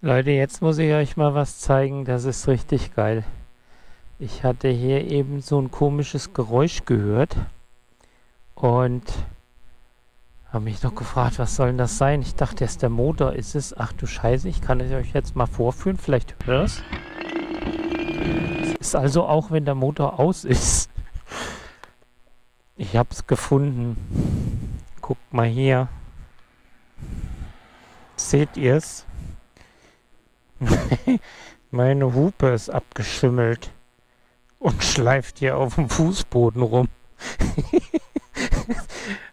Leute, jetzt muss ich euch mal was zeigen, das ist richtig geil. Ich hatte hier eben so ein komisches Geräusch gehört und habe mich noch gefragt, was soll denn das sein? Ich dachte, erst der Motor ist es. Ach du Scheiße, ich kann es euch jetzt mal vorführen, vielleicht hört ihr es. Es ist also auch, wenn der Motor aus ist. Ich habe es gefunden. Guckt mal hier. Seht ihr es? Meine Hupe ist abgeschimmelt und schleift hier auf dem Fußboden rum.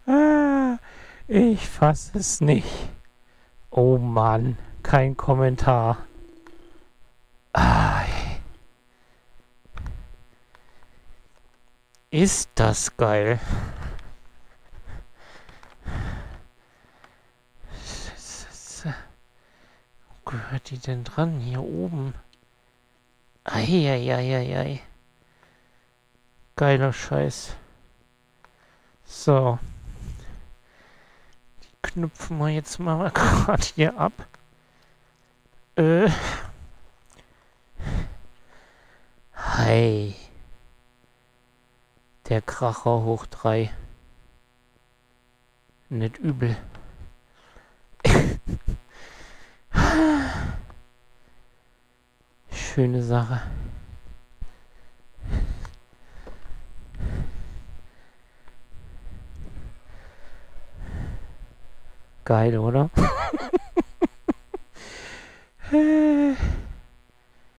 ah, ich fasse es nicht. Oh Mann, kein Kommentar. Ist das geil. Gehört die denn dran? Hier oben. Eieieiei. Geiler Scheiß. So. Die knüpfen wir jetzt mal gerade hier ab. Äh. Hi. Der Kracher hoch drei. Nicht übel. Schöne Sache. Geil, oder?